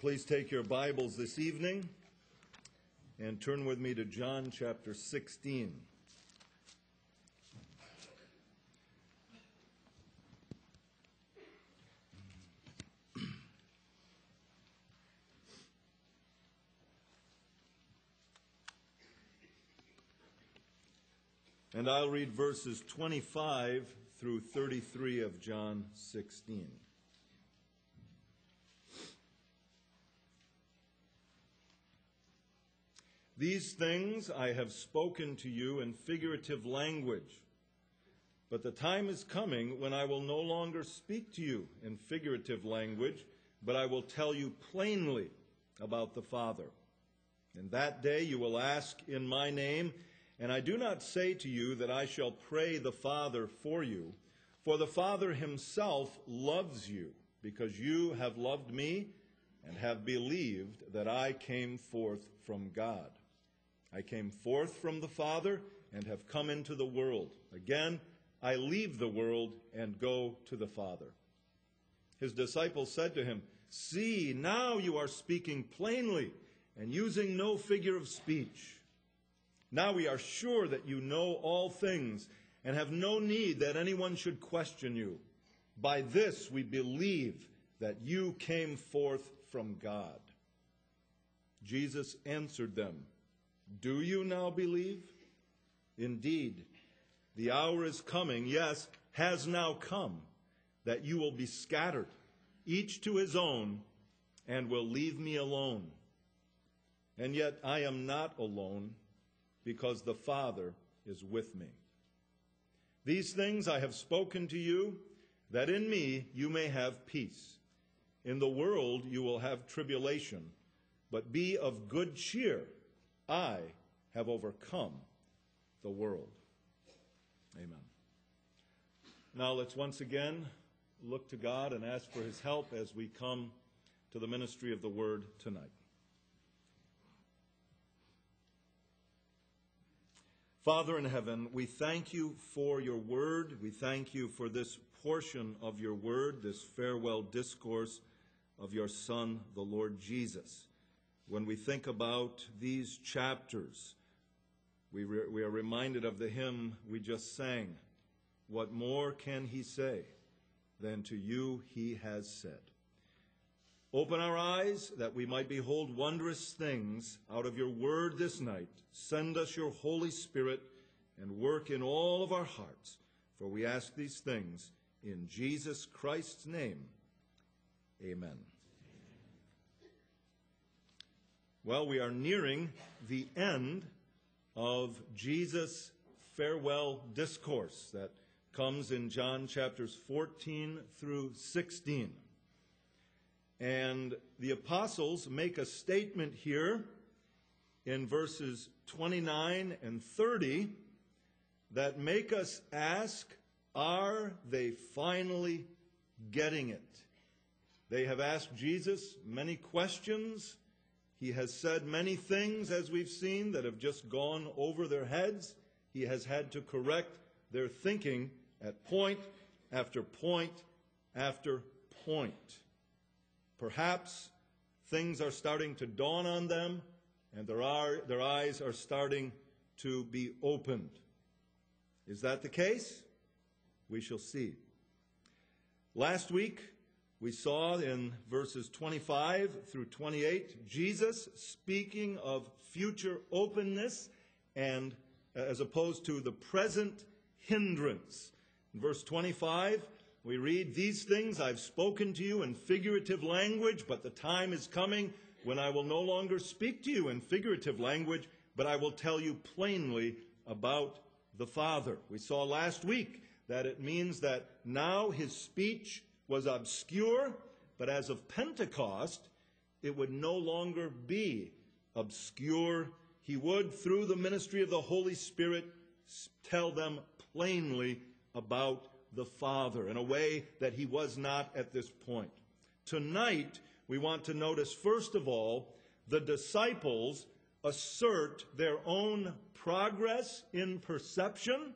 Please take your Bibles this evening and turn with me to John chapter 16. And I'll read verses 25 through 33 of John 16. These things I have spoken to you in figurative language. But the time is coming when I will no longer speak to you in figurative language, but I will tell you plainly about the Father. In that day you will ask in my name, and I do not say to you that I shall pray the Father for you, for the Father himself loves you, because you have loved me and have believed that I came forth from God. I came forth from the Father and have come into the world. Again, I leave the world and go to the Father. His disciples said to him, See, now you are speaking plainly and using no figure of speech. Now we are sure that you know all things and have no need that anyone should question you. By this we believe that you came forth from God. Jesus answered them, do you now believe? Indeed, the hour is coming, yes, has now come, that you will be scattered, each to his own, and will leave me alone. And yet I am not alone, because the Father is with me. These things I have spoken to you, that in me you may have peace. In the world you will have tribulation, but be of good cheer. I have overcome the world. Amen. Now let's once again look to God and ask for his help as we come to the ministry of the word tonight. Father in heaven, we thank you for your word. We thank you for this portion of your word, this farewell discourse of your Son, the Lord Jesus when we think about these chapters, we, re- we are reminded of the hymn we just sang. What more can he say than to you he has said? Open our eyes that we might behold wondrous things out of your word this night. Send us your Holy Spirit and work in all of our hearts. For we ask these things in Jesus Christ's name. Amen. Well, we are nearing the end of Jesus' farewell discourse that comes in John chapters 14 through 16. And the apostles make a statement here in verses 29 and 30 that make us ask, are they finally getting it? They have asked Jesus many questions he has said many things, as we've seen, that have just gone over their heads. He has had to correct their thinking at point after point after point. Perhaps things are starting to dawn on them, and their, are, their eyes are starting to be opened. Is that the case? We shall see. Last week, we saw in verses 25 through 28 Jesus speaking of future openness and as opposed to the present hindrance. In verse 25, we read, These things I've spoken to you in figurative language, but the time is coming when I will no longer speak to you in figurative language, but I will tell you plainly about the Father. We saw last week that it means that now his speech was obscure, but as of Pentecost, it would no longer be obscure. He would, through the ministry of the Holy Spirit, tell them plainly about the Father in a way that he was not at this point. Tonight, we want to notice, first of all, the disciples assert their own progress in perception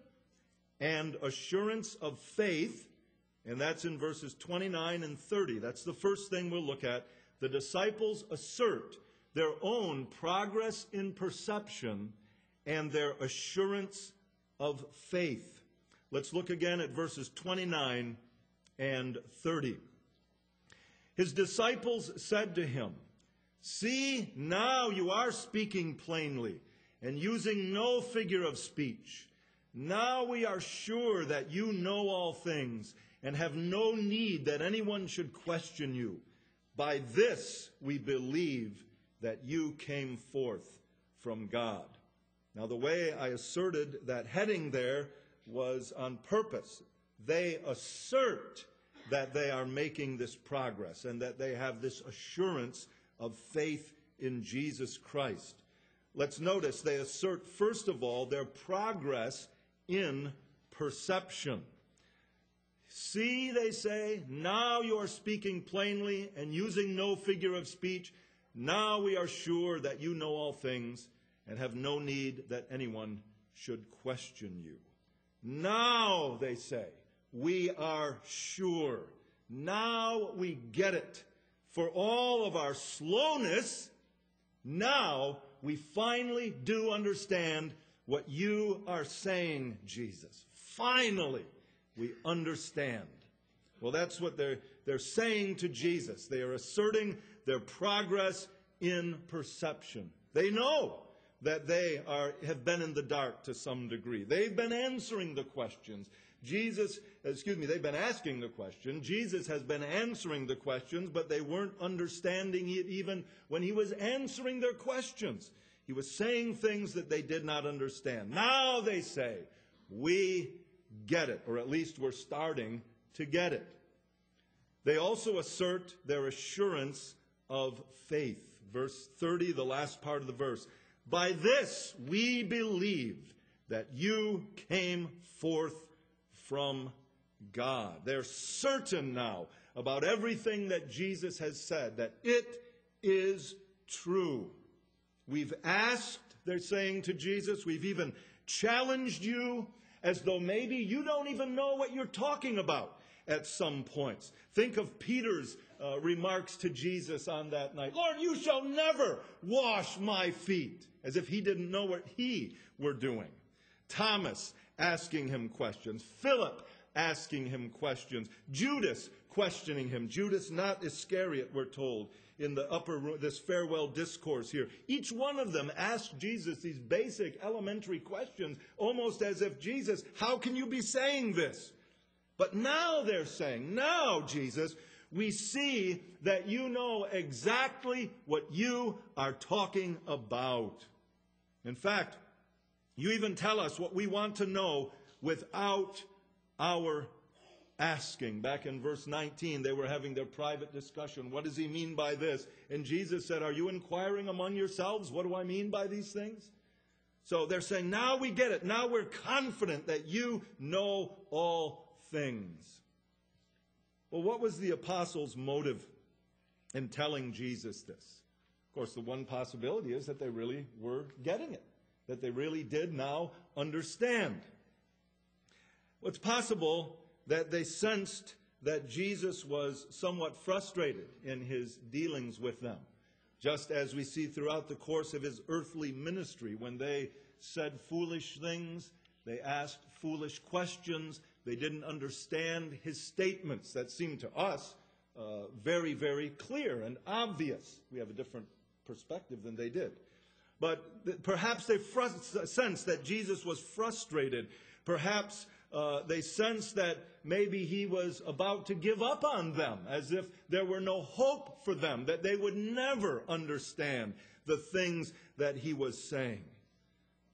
and assurance of faith and that's in verses 29 and 30. That's the first thing we'll look at. the disciples assert their own progress in perception and their assurance of faith. Let's look again at verses 29 and 30. His disciples said to him, See, now you are speaking plainly and using no figure of speech. Now we are sure that you know all things and have no need that anyone should question you. By this we believe that you came forth from God. Now, the way I asserted that heading there was on purpose. They assert that they are making this progress and that they have this assurance of faith in Jesus Christ. Let's notice they assert, first of all, their progress in perception. See, they say, now you are speaking plainly and using no figure of speech. Now we are sure that you know all things and have no need that anyone should question you. Now, they say, we are sure. Now we get it. For all of our slowness, now we finally do understand what you are saying, Jesus. Finally, we understand. Well, that's what they're, they're saying to Jesus. They are asserting their progress in perception. They know that they are, have been in the dark to some degree. They've been answering the questions. Jesus, excuse me, they've been asking the question. Jesus has been answering the questions, but they weren't understanding it even when he was answering their questions. He was saying things that they did not understand. Now they say, we get it, or at least we're starting to get it. They also assert their assurance of faith. Verse 30, the last part of the verse. By this we believe that you came forth from God. They're certain now about everything that Jesus has said, that it is true. We've asked, they're saying to Jesus, we've even challenged you as though maybe you don't even know what you're talking about at some points. Think of Peter's uh, remarks to Jesus on that night Lord, you shall never wash my feet as if he didn't know what he were doing. Thomas asking him questions. Philip asking him questions. Judas questioning him. Judas, not Iscariot, we're told in the upper room, this farewell discourse here. Each one of them asked Jesus these basic elementary questions, almost as if, Jesus, how can you be saying this? But now they're saying, now, Jesus, we see that you know exactly what you are talking about. In fact, you even tell us what we want to know without our asking. Back in verse 19, they were having their private discussion. What does he mean by this? And Jesus said, Are you inquiring among yourselves? What do I mean by these things? So they're saying, Now we get it. Now we're confident that you know all things. Well, what was the apostles' motive in telling Jesus this? Of course, the one possibility is that they really were getting it, that they really did now understand. It's possible that they sensed that Jesus was somewhat frustrated in his dealings with them, just as we see throughout the course of his earthly ministry when they said foolish things, they asked foolish questions, they didn't understand his statements that seemed to us uh, very, very clear and obvious. We have a different perspective than they did. But th- perhaps they frust- sensed that Jesus was frustrated. Perhaps uh, they sensed that maybe he was about to give up on them, as if there were no hope for them, that they would never understand the things that he was saying.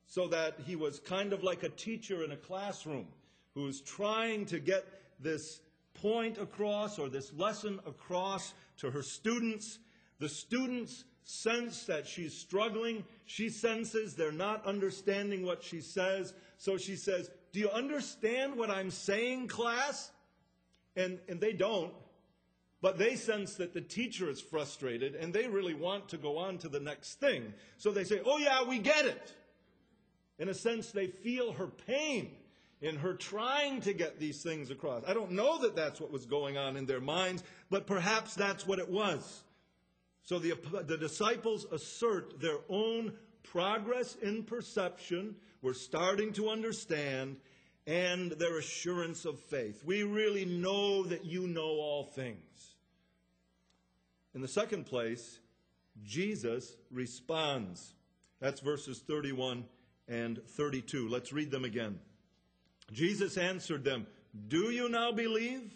So that he was kind of like a teacher in a classroom who's trying to get this point across or this lesson across to her students. The students sense that she's struggling. She senses they're not understanding what she says. So she says, Do you understand what I'm saying, class? And, and they don't. But they sense that the teacher is frustrated and they really want to go on to the next thing. So they say, Oh, yeah, we get it. In a sense, they feel her pain in her trying to get these things across. I don't know that that's what was going on in their minds, but perhaps that's what it was. So the, the disciples assert their own progress in perception. We're starting to understand and their assurance of faith. We really know that you know all things. In the second place, Jesus responds. That's verses 31 and 32. Let's read them again. Jesus answered them, Do you now believe?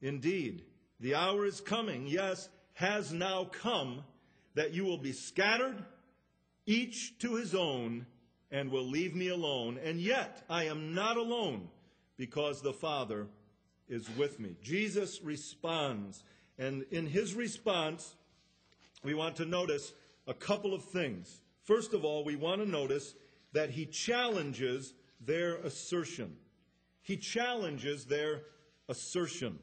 Indeed, the hour is coming, yes, has now come, that you will be scattered, each to his own, and will leave me alone. And yet I am not alone, because the Father is with me. Jesus responds, and in his response, we want to notice a couple of things. First of all, we want to notice that he challenges their assertion. He challenges their assertion.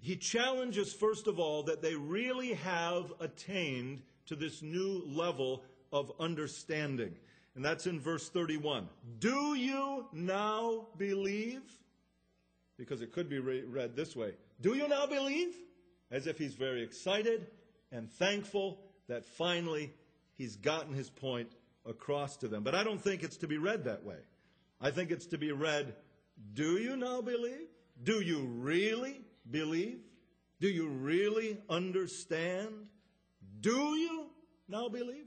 He challenges, first of all, that they really have attained to this new level of understanding. And that's in verse 31. Do you now believe? Because it could be read this way Do you now believe? As if he's very excited and thankful that finally he's gotten his point across to them. But I don't think it's to be read that way. I think it's to be read Do you now believe? Do you really believe? Do you really understand? Do you now believe?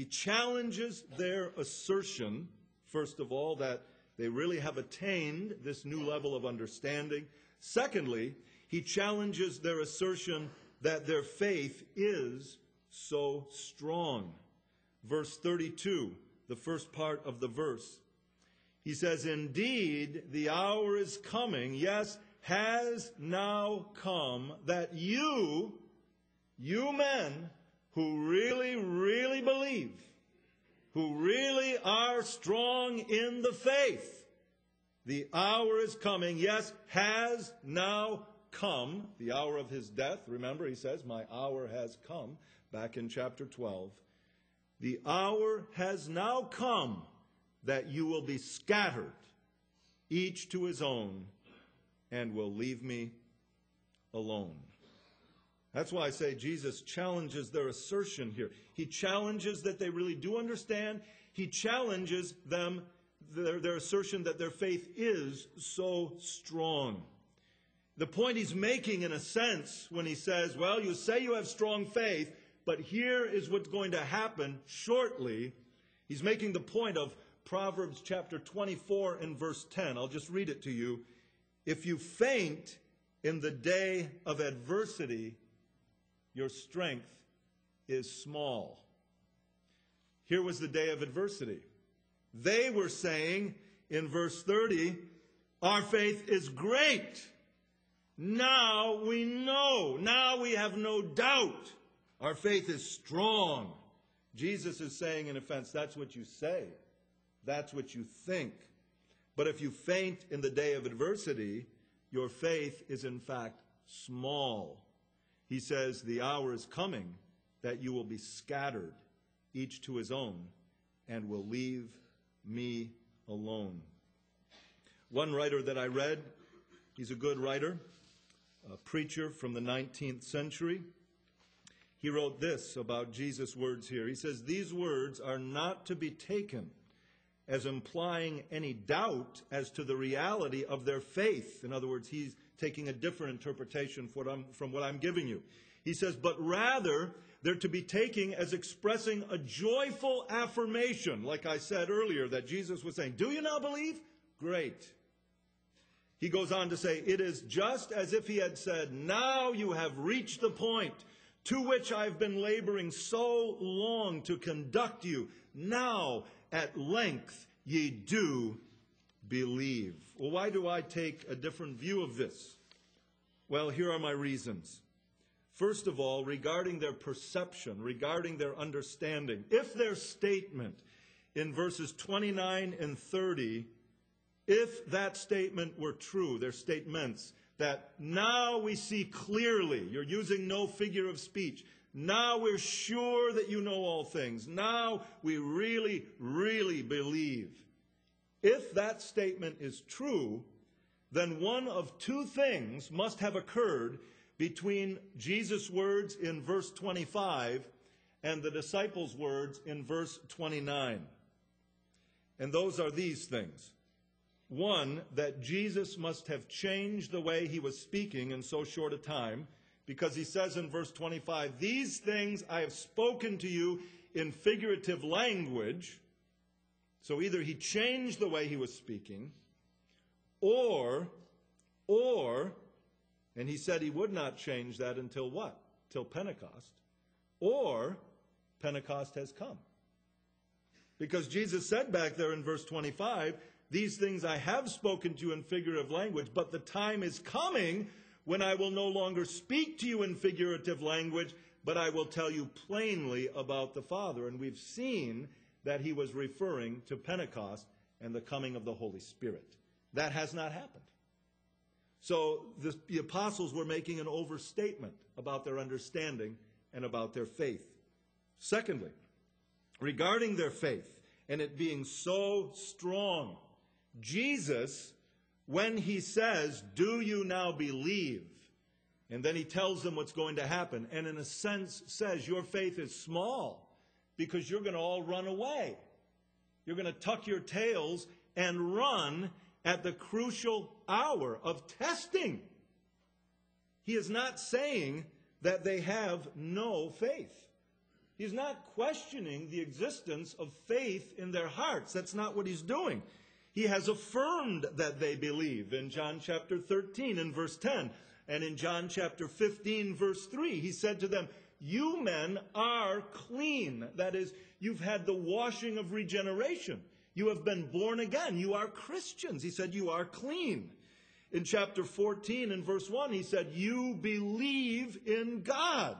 He challenges their assertion, first of all, that they really have attained this new level of understanding. Secondly, he challenges their assertion that their faith is so strong. Verse 32, the first part of the verse. He says, Indeed, the hour is coming, yes, has now come, that you, you men who really, really believe, who really are strong in the faith, the hour is coming, yes, has now come, the hour of his death. Remember, he says, My hour has come, back in chapter 12. The hour has now come that you will be scattered, each to his own, and will leave me alone. That's why I say Jesus challenges their assertion here. He challenges that they really do understand. He challenges them, their, their assertion that their faith is so strong. The point he's making, in a sense, when he says, Well, you say you have strong faith, but here is what's going to happen shortly. He's making the point of Proverbs chapter 24 and verse 10. I'll just read it to you. If you faint in the day of adversity, your strength is small. Here was the day of adversity. They were saying in verse 30, Our faith is great. Now we know. Now we have no doubt. Our faith is strong. Jesus is saying, in offense, that's what you say. That's what you think. But if you faint in the day of adversity, your faith is in fact small. He says, The hour is coming that you will be scattered, each to his own, and will leave me alone. One writer that I read, he's a good writer, a preacher from the 19th century. He wrote this about Jesus' words here. He says, These words are not to be taken as implying any doubt as to the reality of their faith. In other words, he's taking a different interpretation from what I'm giving you. He says, but rather, they're to be taken as expressing a joyful affirmation, like I said earlier, that Jesus was saying, Do you now believe? Great. He goes on to say, It is just as if he had said, Now you have reached the point to which I've been laboring so long to conduct you. Now, at length, ye do believe. Well, why do I take a different view of this? Well, here are my reasons. First of all, regarding their perception, regarding their understanding, if their statement in verses 29 and 30 if that statement were true, their statements, that now we see clearly, you're using no figure of speech, now we're sure that you know all things, now we really, really believe. If that statement is true, then one of two things must have occurred between Jesus' words in verse 25 and the disciples' words in verse 29. And those are these things. One, that Jesus must have changed the way he was speaking in so short a time, because he says in verse 25, These things I have spoken to you in figurative language. So either he changed the way he was speaking, or, or, and he said he would not change that until what? Till Pentecost. Or Pentecost has come. Because Jesus said back there in verse 25, These things I have spoken to you in figurative language, but the time is coming when I will no longer speak to you in figurative language, but I will tell you plainly about the Father. And we've seen that he was referring to Pentecost and the coming of the Holy Spirit. That has not happened. So the, the, apostles were making an overstatement about their understanding and about their faith. Secondly, regarding their faith and it being so strong, Jesus, when he says, Do you now believe? And then he tells them what's going to happen, and in a sense says, Your faith is small because you're going to all run away. You're going to tuck your tails and run at the crucial hour of testing. He is not saying that they have no faith. He's not questioning the existence of faith in their hearts. That's not what he's doing. He has affirmed that they believe in John chapter 13 and verse 10. And in John chapter 15, verse 3, he said to them, You men are clean. That is, you've had the washing of regeneration. You have been born again. You are Christians. He said, You are clean. In chapter 14 in verse 1, he said, You believe in God.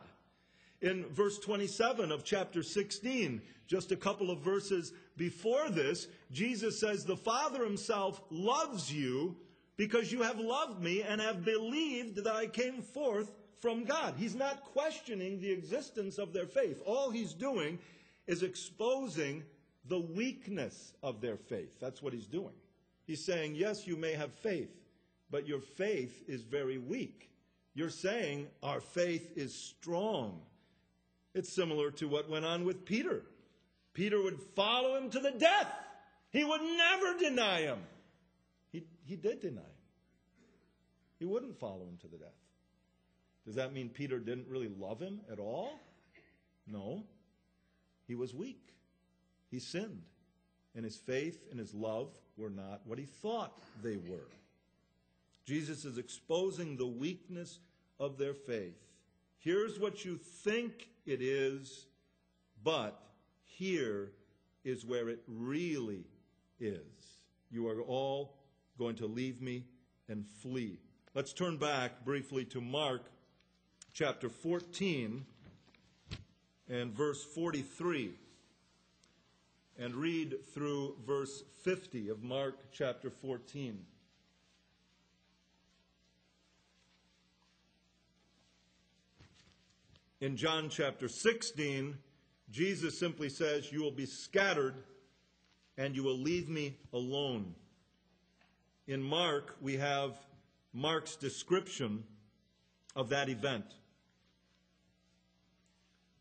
In verse 27 of chapter 16, just a couple of verses before this, Jesus says, The Father himself loves you because you have loved me and have believed that I came forth from God. He's not questioning the existence of their faith. All he's doing is exposing the weakness of their faith. That's what he's doing. He's saying, yes, you may have faith, but your faith is very weak. You're saying our faith is strong. It's similar to what went on with Peter. Peter would follow him to the death. He would never deny him. He, he did deny him. He wouldn't follow him to the death. Does that mean Peter didn't really love him at all? No. He was weak. He sinned, and his faith and his love were not what he thought they were. Jesus is exposing the weakness of their faith. Here's what you think it is, but here is where it really is. You are all going to leave me and flee. Let's turn back briefly to Mark chapter 14 and verse 43 and read through verse 50 of Mark chapter 14. In John chapter 16, Jesus simply says, You will be scattered and you will leave me alone. In Mark, we have Mark's description of that event.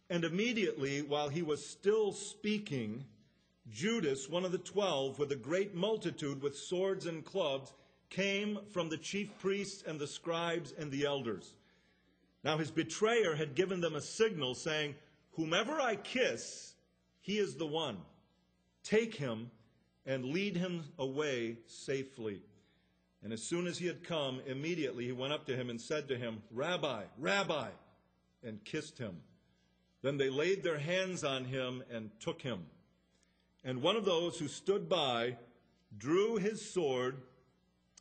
And immediately, while he was still speaking, Judas, one of the twelve, with a great multitude with swords and clubs, came from the chief priests and the scribes and the elders. Now his betrayer had given them a signal saying, Whomever I kiss, he is the one. Take him and lead him away safely. And as soon as he had come, immediately he went up to him and said to him, Rabbi, Rabbi, and kissed him. Then they laid their hands on him and took him. And one of those who stood by drew his sword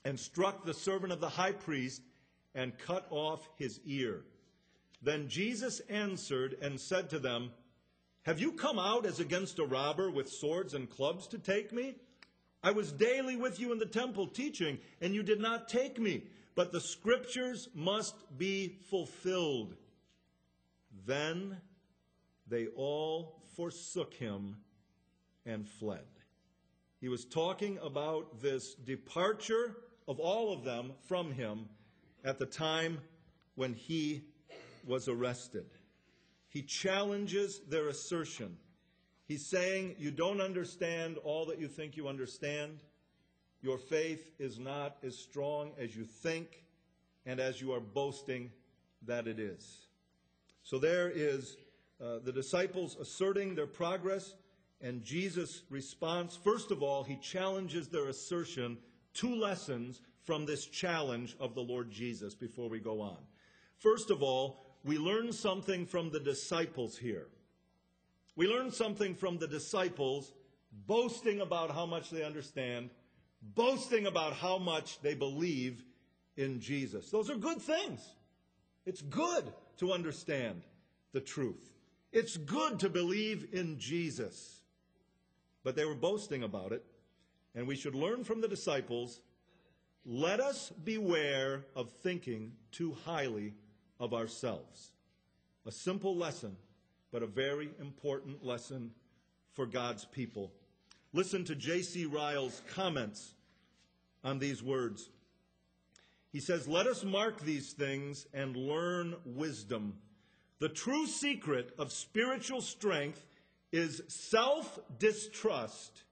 and struck the servant of the high priest and cut off his ear. Then Jesus answered and said to them, Have you come out as against a robber with swords and clubs to take me? I was daily with you in the temple teaching, and you did not take me. But the scriptures must be fulfilled. Then they all forsook him and fled. He was talking about this departure of all of them from him at the time when he was arrested. He challenges their assertion. He's saying, You don't understand all that you think you understand. Your faith is not as strong as you think and as you are boasting that it is. So there is uh, the disciples asserting their progress and Jesus' response. First of all, he challenges their assertion. Two lessons from this challenge of the Lord Jesus before we go on. First of all, we learn something from the disciples here. We learn something from the disciples boasting about how much they understand, boasting about how much they believe in Jesus. Those are good things. It's good to understand the truth. It's good to believe in Jesus. But they were boasting about it, and we should learn from the disciples let us beware of thinking too highly of ourselves. A simple lesson, but a very important lesson for God's people. Listen to J.C. Ryle's comments on these words. He says, Let us mark these things and learn wisdom. The true secret of spiritual strength is self distrust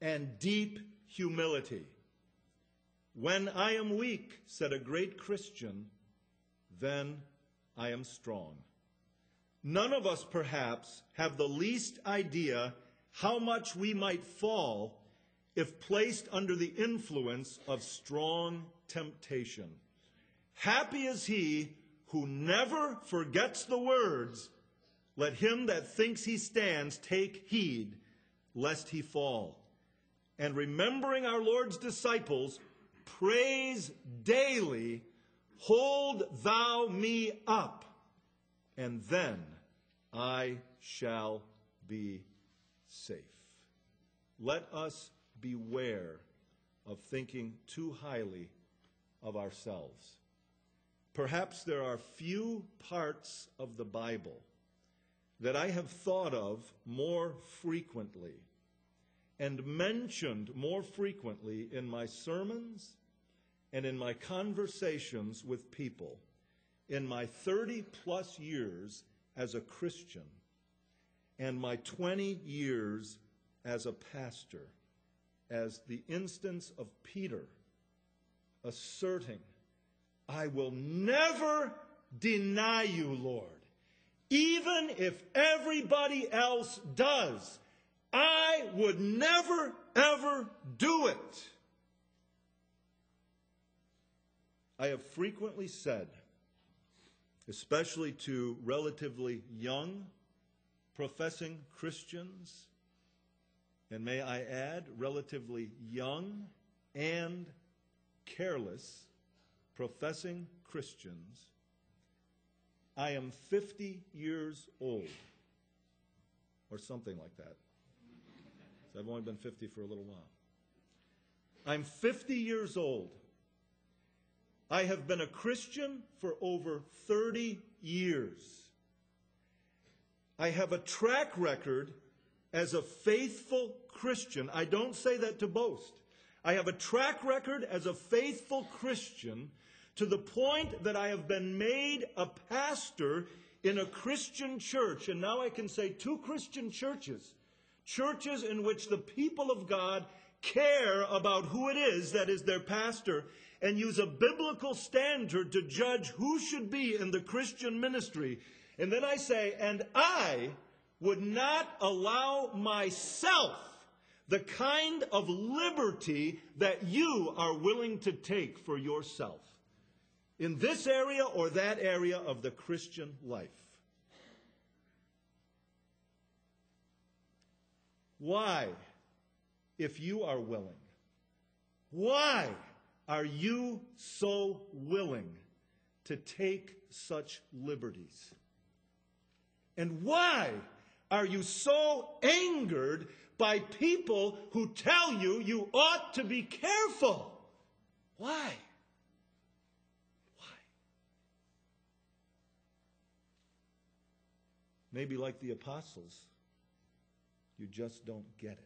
and deep humility. When I am weak, said a great Christian, then I am strong. None of us, perhaps, have the least idea how much we might fall if placed under the influence of strong temptation. Happy is he who never forgets the words, Let him that thinks he stands take heed, lest he fall. And remembering our Lord's disciples, praise daily, Hold thou me up, and then I shall be safe. Let us beware of thinking too highly of ourselves. Perhaps there are few parts of the Bible that I have thought of more frequently and mentioned more frequently in my sermons and in my conversations with people in my 30 plus years as a Christian and my 20 years as a pastor as the instance of Peter asserting, I will never deny you, Lord. Even if everybody else does, I would never, ever do it. I have frequently said, especially to relatively young professing Christians, and may I add, relatively young and careless professing Christians, I am 50 years old, or something like that. So I've only been 50 for a little while. I'm 50 years old. I have been a Christian for over 30 years. I have a track record as a faithful Christian. I don't say that to boast. I have a track record as a faithful Christian to the point that I have been made a pastor in a Christian church. And now I can say two Christian churches. Churches in which the people of God care about who it is that is their pastor and use a biblical standard to judge who should be in the Christian ministry. And then I say, and I would not allow myself the kind of liberty that you are willing to take for yourself in this area or that area of the Christian life. Why, if you are willing, why are you so willing to take such liberties? And why are you so angered by people who tell you you ought to be careful? Why? Maybe like the apostles, you just don't get it.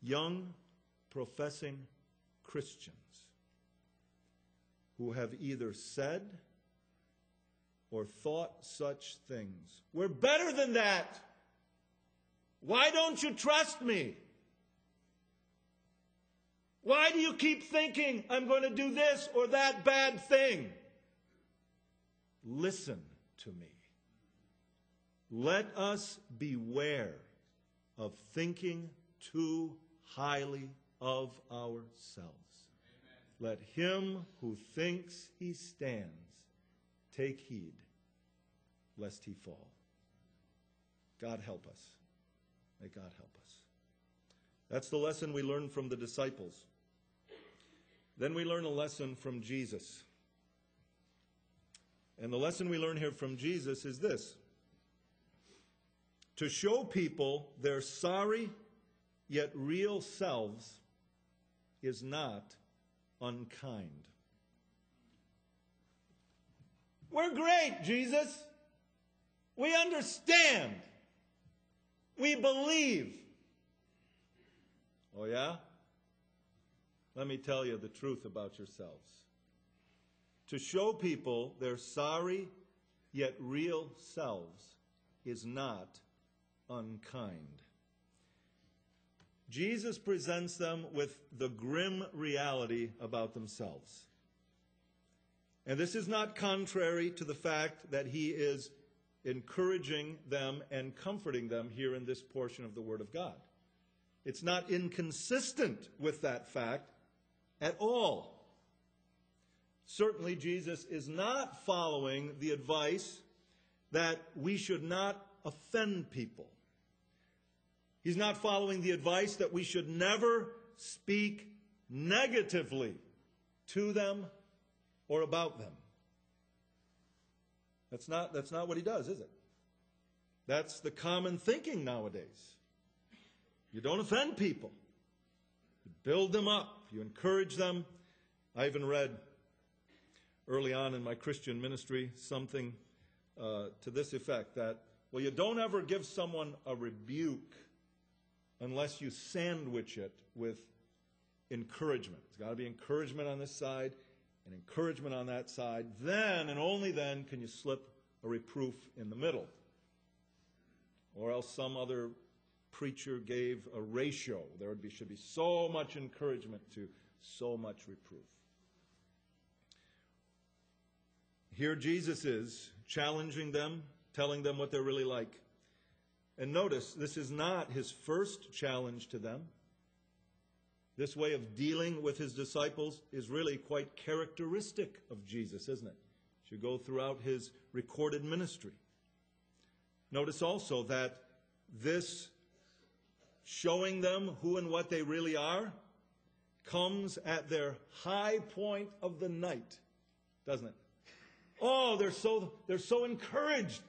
Young professing Christians who have either said or thought such things. We're better than that. Why don't you trust me? Why do you keep thinking I'm going to do this or that bad thing? Listen to me. Let us beware of thinking too highly of ourselves. Let him who thinks he stands take heed lest he fall. God help us. May God help us. That's the lesson we learn from the disciples. Then we learn a lesson from Jesus. And the lesson we learn here from Jesus is this to show people their sorry yet real selves is not unkind. We're great, Jesus. We understand. We believe. Oh, yeah? Let me tell you the truth about yourselves. To show people their sorry yet real selves is not unkind. Jesus presents them with the grim reality about themselves. And this is not contrary to the fact that he is encouraging them and comforting them here in this portion of the Word of God. It's not inconsistent with that fact at all. Certainly, Jesus is not following the advice that we should not offend people. He's not following the advice that we should never speak negatively to them or about them. That's not, that's not what he does, is it? That's the common thinking nowadays. You don't offend people. You build them up. You encourage them. I even read early on in my Christian ministry something uh, to this effect that, well, you don't ever give someone a rebuke unless you sandwich it with encouragement. There's got to be encouragement on this side and encouragement on that side. Then and only then can you slip a reproof in the middle. Or else some other preacher gave a ratio. There would be, should be so much encouragement to so much reproof. Here Jesus is challenging them, telling them what they're really like. And notice, this is not his first challenge to them. This way of dealing with his disciples is really quite characteristic of Jesus, isn't it? It Should go throughout his recorded ministry. Notice also that this showing them who and what they really are comes at their high point of the night, doesn't it? Oh, they're so they're so encouraged.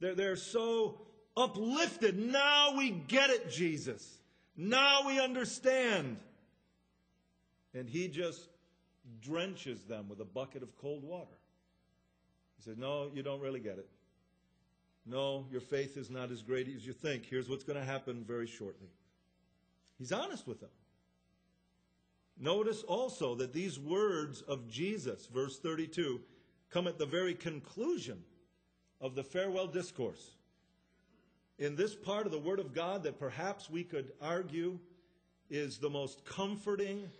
They're, they're so uplifted. Now we get it, Jesus. Now we understand. And he just drenches them with a bucket of cold water. He says, No, you don't really get it. No, your faith is not as great as you think. Here's what's going to happen very shortly. He's honest with them. Notice also that these words of Jesus, verse 32, come at the very conclusion of the farewell discourse in this part of the Word of God that perhaps we could argue is the most comforting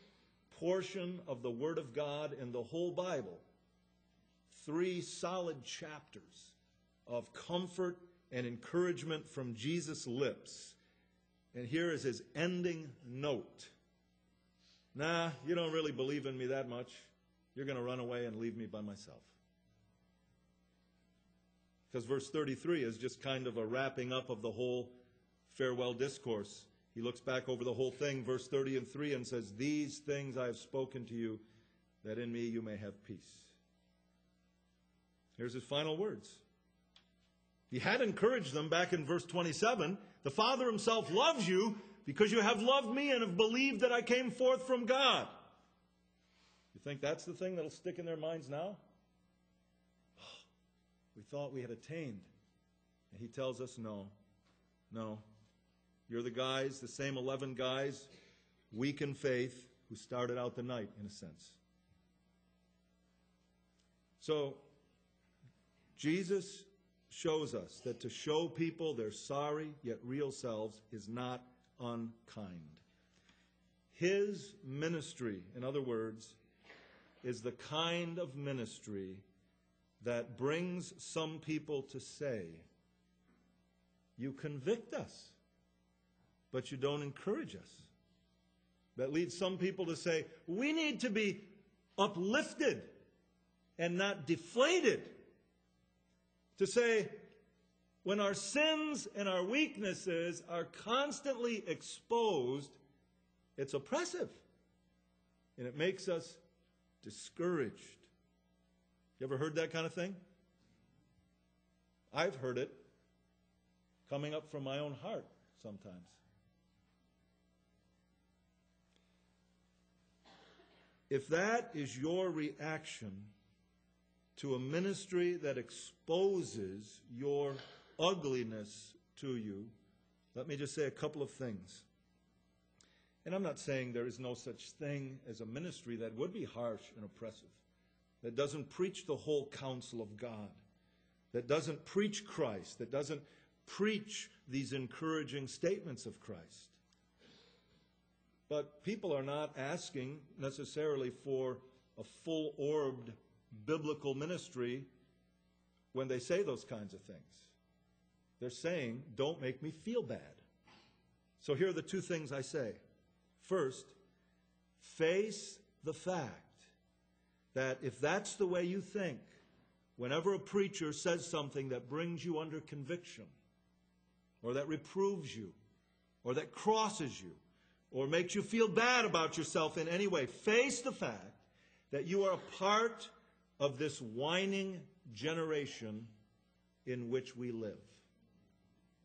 portion of the Word of God in the whole Bible. Three solid chapters of comfort and encouragement from Jesus' lips. And here is his ending note. Nah, you don't really believe in me that much. You're going to run away and leave me by myself. Because verse 33 is just kind of a wrapping up of the whole farewell discourse. He looks back over the whole thing, verse 30 and 3, and says, These things I have spoken to you, that in me you may have peace. Here's his final words. He had encouraged them back in verse 27 The Father himself loves you because you have loved me and have believed that I came forth from God. You think that's the thing that'll stick in their minds now? We thought we had attained. And he tells us, no, no. You're the guys, the same 11 guys, weak in faith, who started out the night, in a sense. So, Jesus shows us that to show people their sorry yet real selves is not unkind. His ministry, in other words, is the kind of ministry that brings some people to say, You convict us, but you don't encourage us. That leads some people to say, We need to be uplifted and not deflated. To say, when our sins and our weaknesses are constantly exposed, it's oppressive and it makes us discouraged. You ever heard that kind of thing? I've heard it coming up from my own heart sometimes. If that is your reaction to a ministry that exposes your ugliness to you, let me just say a couple of things. And I'm not saying there is no such thing as a ministry that would be harsh and oppressive, that doesn't preach the whole counsel of God, that doesn't preach Christ, that doesn't preach these encouraging statements of Christ. But people are not asking necessarily for a full orbed biblical ministry when they say those kinds of things. They're saying, don't make me feel bad. So here are the two things I say. First, face the fact that if that's the way you think, whenever a preacher says something that brings you under conviction, or that reproves you, or that crosses you, or makes you feel bad about yourself in any way, face the fact that you are a part of this whining generation in which we live.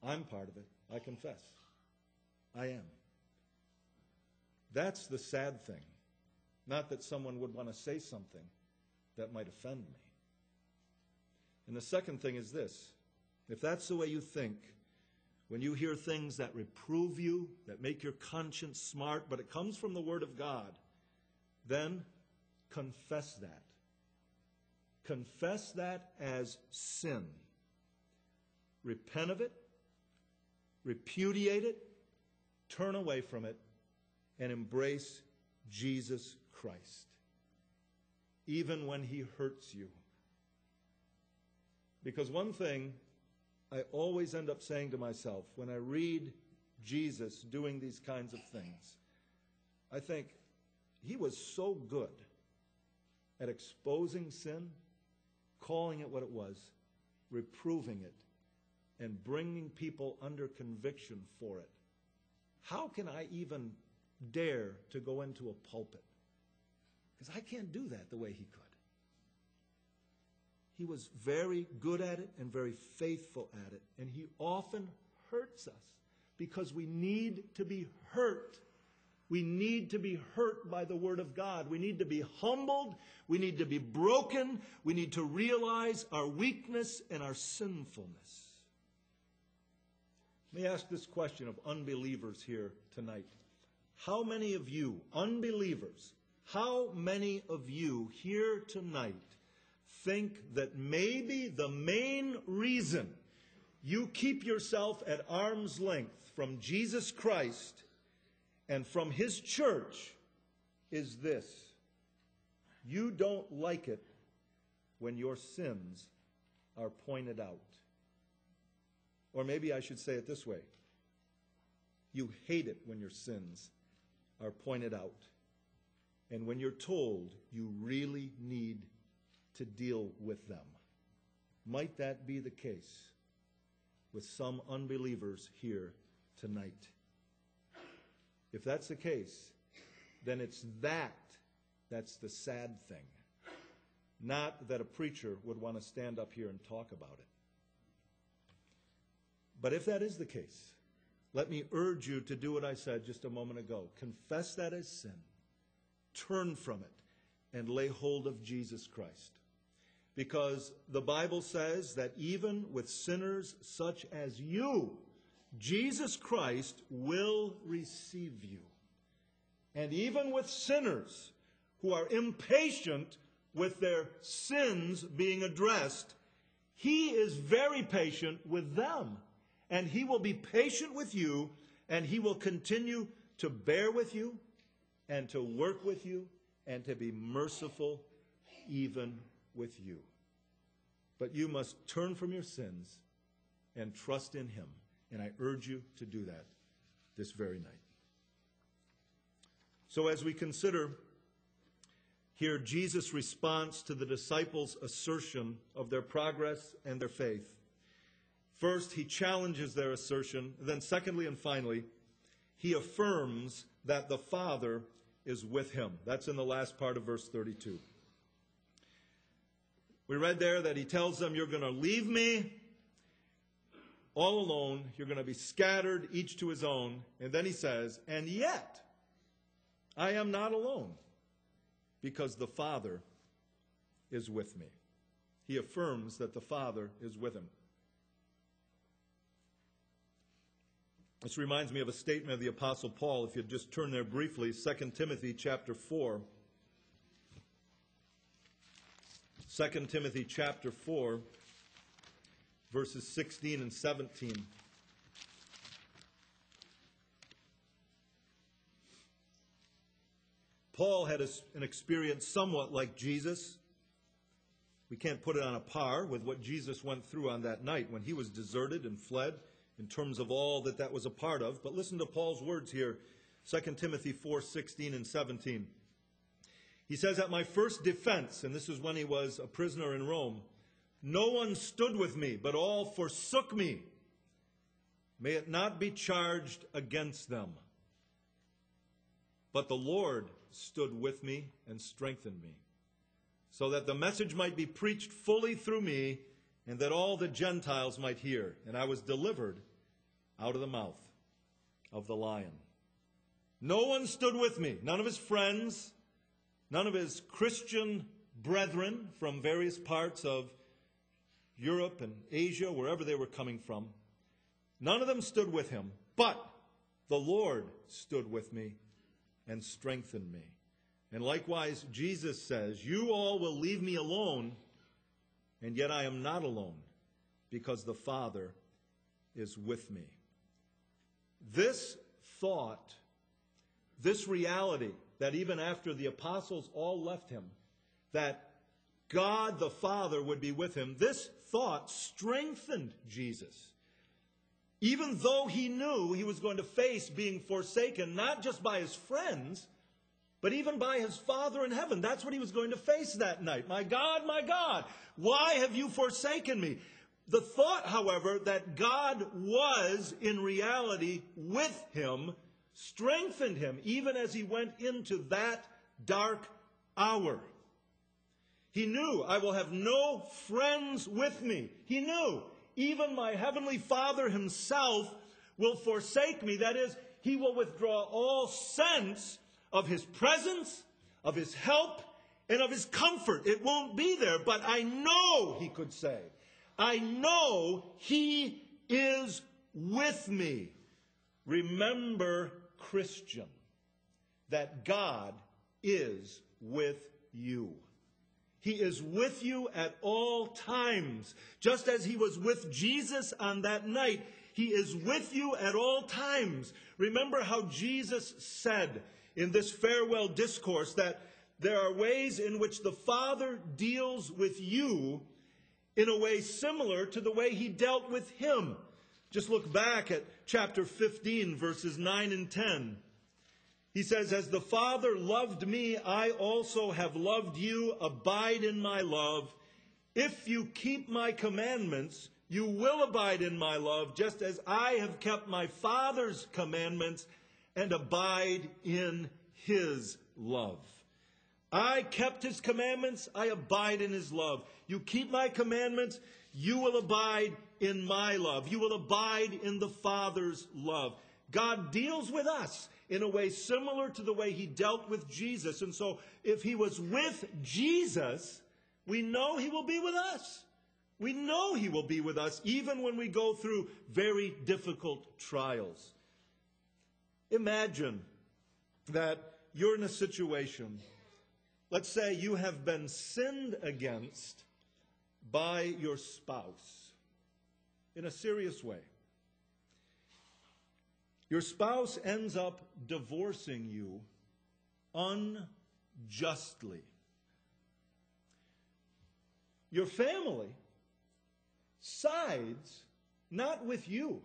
I'm part of it, I confess. I am. That's the sad thing. Not that someone would want to say something that might offend me. And the second thing is this if that's the way you think, when you hear things that reprove you, that make your conscience smart, but it comes from the Word of God, then confess that. Confess that as sin. Repent of it, repudiate it, turn away from it, and embrace Jesus Christ, even when he hurts you. Because one thing I always end up saying to myself when I read Jesus doing these kinds of things, I think he was so good at exposing sin, calling it what it was, reproving it, and bringing people under conviction for it. How can I even dare to go into a pulpit? Because I can't do that the way he could. He was very good at it and very faithful at it. And he often hurts us because we need to be hurt. We need to be hurt by the Word of God. We need to be humbled. We need to be broken. We need to realize our weakness and our sinfulness. Let me ask this question of unbelievers here tonight. How many of you, unbelievers, how many of you here tonight think that maybe the main reason you keep yourself at arm's length from Jesus Christ and from His church is this you don't like it when your sins are pointed out. Or maybe I should say it this way you hate it when your sins are pointed out. And when you're told you really need to deal with them. Might that be the case with some unbelievers here tonight? If that's the case, then it's that that's the sad thing. Not that a preacher would want to stand up here and talk about it. But if that is the case, let me urge you to do what I said just a moment ago. Confess that as sin, turn from it, and lay hold of Jesus Christ. Because the Bible says that even with sinners such as you, Jesus Christ will receive you. And even with sinners who are impatient with their sins being addressed, he is very patient with them. And he will be patient with you, and he will continue to bear with you, and to work with you, and to be merciful even with you. But you must turn from your sins and trust in him. And I urge you to do that this very night. So, as we consider here Jesus' response to the disciples' assertion of their progress and their faith, first, he challenges their assertion. Then, secondly and finally, he affirms that the Father is with him. That's in the last part of verse 32. We read there that he tells them, You're going to leave me all alone. You're going to be scattered, each to his own. And then he says, And yet, I am not alone because the Father is with me. He affirms that the Father is with him. This reminds me of a statement of the Apostle Paul. If you'd just turn there briefly, 2 Timothy chapter 4. 2 Timothy chapter 4 verses 16 and 17. Paul had an experience somewhat like Jesus. We can't put it on a par with what Jesus went through on that night when he was deserted and fled in terms of all that that was a part of. But listen to Paul's words here 2 Timothy 4 16 and 17. He says, At my first defense, and this is when he was a prisoner in Rome, no one stood with me, but all forsook me. May it not be charged against them. But the Lord stood with me and strengthened me, so that the message might be preached fully through me, and that all the Gentiles might hear. And I was delivered out of the mouth of the lion. No one stood with me, none of his friends, none of his Christian brethren from various parts of Europe and Asia, wherever they were coming from. None of them stood with him, but the Lord stood with me and strengthened me. And likewise, Jesus says, You all will leave me alone, and yet I am not alone, because the Father is with me. This thought, this reality, that even after the apostles all left him, that God the Father would be with him, this thought strengthened Jesus. Even though he knew he was going to face being forsaken, not just by his friends, but even by his Father in heaven. That's what he was going to face that night. My God, my God, why have you forsaken me? The thought, however, that God was in reality with him strengthened him even as he went into that dark hour. He knew, I will have no friends with me. He knew, even my heavenly Father himself will forsake me. That is, he will withdraw all sense of his presence, of his help, and of his comfort. It won't be there, but I know, he could say, I know he is with me. Remember, Christian, that God is with you. He is with you at all times. Just as he was with Jesus on that night, he is with you at all times. Remember how Jesus said in this farewell discourse that there are ways in which the Father deals with you in a way similar to the way he dealt with him. Just look back at chapter 15, verses 9 and 10. He says, As the Father loved me, I also have loved you. Abide in my love. If you keep my commandments, you will abide in my love, just as I have kept my Father's commandments and abide in his love. I kept his commandments, I abide in his love. You keep my commandments, you will abide in my love. You will abide in the Father's love. God deals with us in a way similar to the way he dealt with Jesus. And so, if he was with Jesus, we know he will be with us. We know he will be with us even when we go through very difficult trials. Imagine that you're in a situation Let's say you have been sinned against by your spouse in a serious way. Your spouse ends up divorcing you unjustly. Your family sides not with you,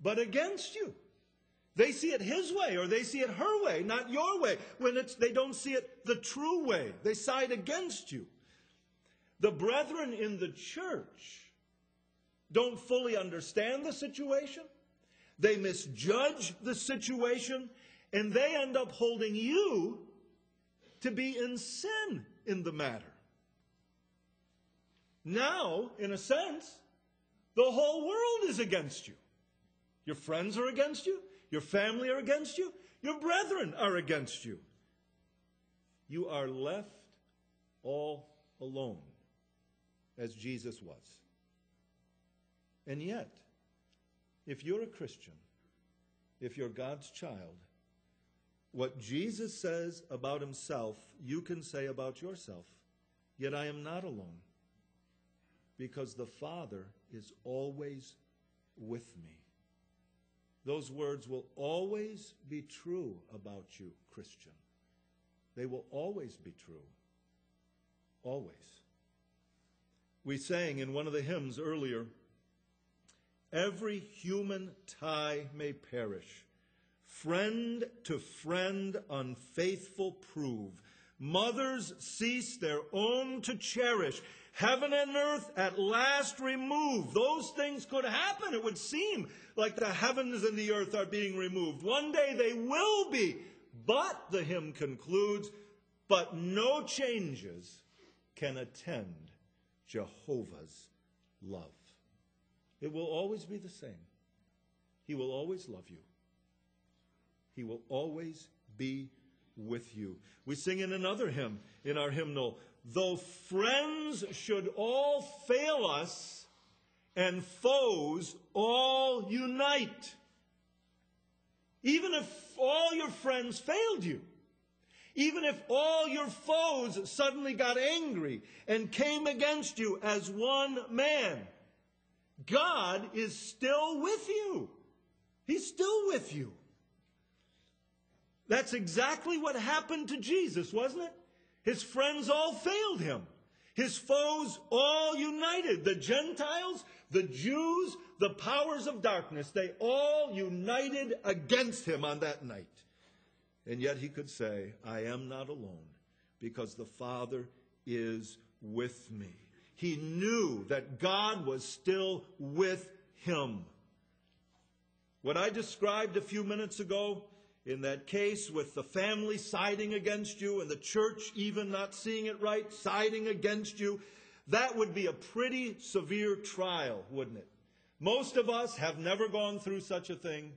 but against you. They see it his way or they see it her way, not your way. When it's, they don't see it the true way, they side against you. The brethren in the church don't fully understand the situation. They misjudge the situation and they end up holding you to be in sin in the matter. Now, in a sense, the whole world is against you. Your friends are against you. Your family are against you. Your brethren are against you. You are left all alone, as Jesus was. And yet, if you're a Christian, if you're God's child, what Jesus says about himself, you can say about yourself. Yet I am not alone, because the Father is always with me. Those words will always be true about you, Christian. They will always be true. Always. We sang in one of the hymns earlier Every human tie may perish. Friend to friend unfaithful prove. Mothers cease their own to cherish. Heaven and earth at last removed. Those things could happen. It would seem like the heavens and the earth are being removed. One day they will be. But, the hymn concludes, but no changes can attend Jehovah's love. It will always be the same. He will always love you. He will always be with you. We sing in another hymn in our hymnal, though friends should all fail us and foes all unite. Even if all your friends failed you, even if all your foes suddenly got angry and came against you as one man, God is still with you. He's still with you. That's exactly what happened to Jesus, wasn't it? His friends all failed him. His foes all united. The Gentiles, the Jews, the powers of darkness, they all united against him on that night. And yet he could say, I am not alone because the Father is with me. He knew that God was still with him. What I described a few minutes ago in that case with the family siding against you and the church even not seeing it right, siding against you, that would be a pretty severe trial, wouldn't it? Most of us have never gone through such a thing,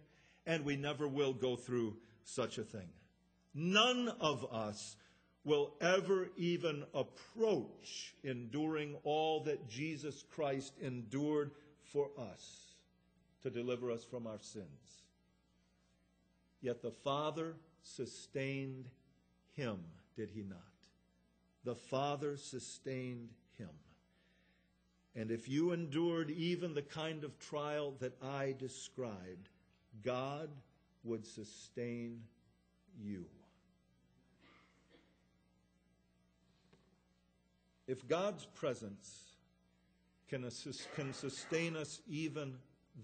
and we never will go through such a thing. None of us will ever even approach enduring all that Jesus Christ endured for us to deliver us from our sins. Yet the Father sustained him, did he not? The Father sustained him. And if you endured even the kind of trial that I described, God would sustain you. If God's presence can, assist, can sustain us even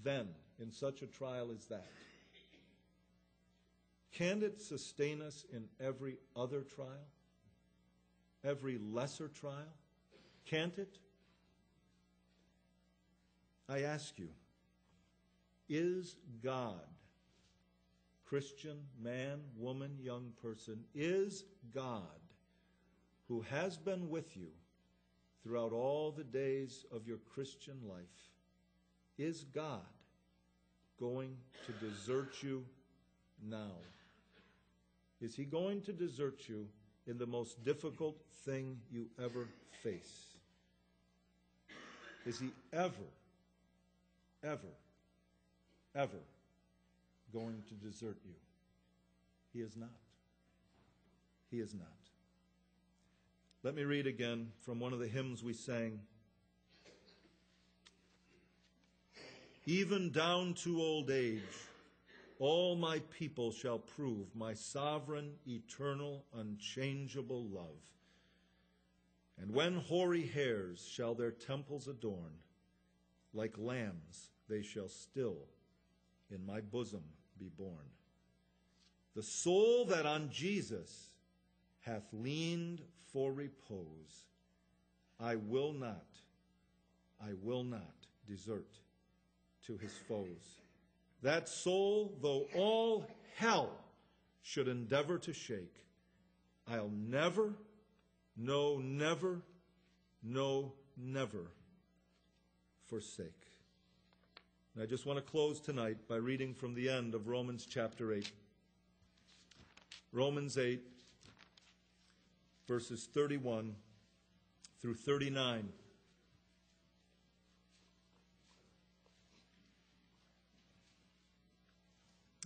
then in such a trial as that, can it sustain us in every other trial? Every lesser trial? Can't it? I ask you, is God, Christian, man, woman, young person, is God who has been with you throughout all the days of your Christian life, is God going to desert you now? Is he going to desert you in the most difficult thing you ever face? Is he ever, ever, ever going to desert you? He is not. He is not. Let me read again from one of the hymns we sang. Even down to old age, all my people shall prove my sovereign, eternal, unchangeable love. And when hoary hairs shall their temples adorn, like lambs they shall still in my bosom be borne. The soul that on Jesus hath leaned for repose, I will not, I will not desert to his foes. That soul, though all hell should endeavor to shake, I'll never, no, never, no, never forsake. And I just want to close tonight by reading from the end of Romans chapter 8. Romans 8, verses 31 through 39.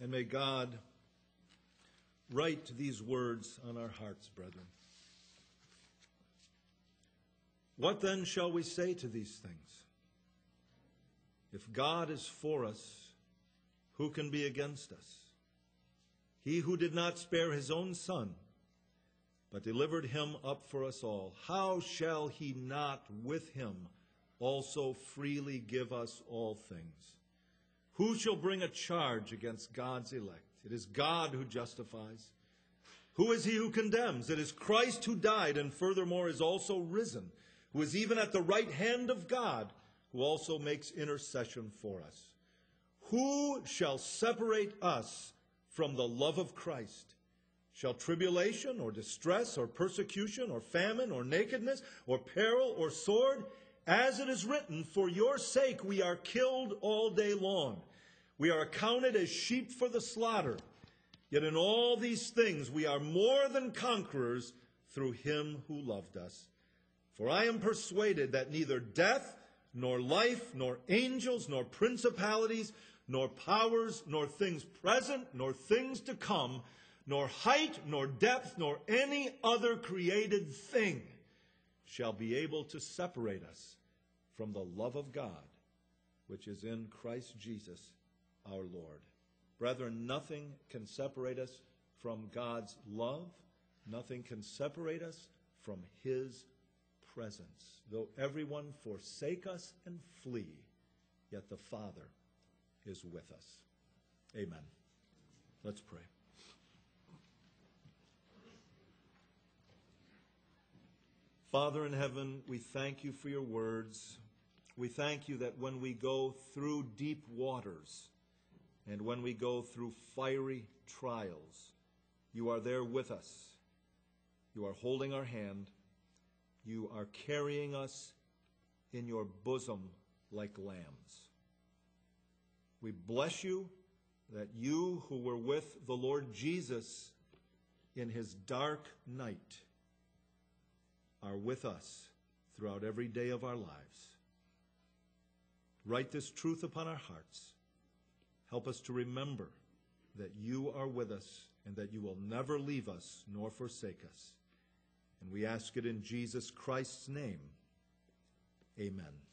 And may God write these words on our hearts, brethren. What then shall we say to these things? If God is for us, who can be against us? He who did not spare his own son, but delivered him up for us all, how shall he not with him also freely give us all things? Who shall bring a charge against God's elect? It is God who justifies. Who is he who condemns? It is Christ who died and furthermore is also risen, who is even at the right hand of God, who also makes intercession for us. Who shall separate us from the love of Christ? Shall tribulation or distress or persecution or famine or nakedness or peril or sword? As it is written, For your sake we are killed all day long. We are accounted as sheep for the slaughter. Yet in all these things we are more than conquerors through him who loved us. For I am persuaded that neither death, nor life, nor angels, nor principalities, nor powers, nor things present, nor things to come, nor height, nor depth, nor any other created thing shall be able to separate us from the love of God, which is in Christ Jesus our Lord. Brethren, nothing can separate us from God's love. Nothing can separate us from His presence. Though everyone forsake us and flee, yet the Father is with us. Amen. Let's pray. Father in heaven, we thank you for your words. We thank you that when we go through deep waters and when we go through fiery trials, you are there with us. You are holding our hand. You are carrying us in your bosom like lambs. We bless you that you who were with the Lord Jesus in his dark night are with us throughout every day of our lives. Write this truth upon our hearts. Help us to remember that you are with us and that you will never leave us nor forsake us. And we ask it in Jesus Christ's name. Amen.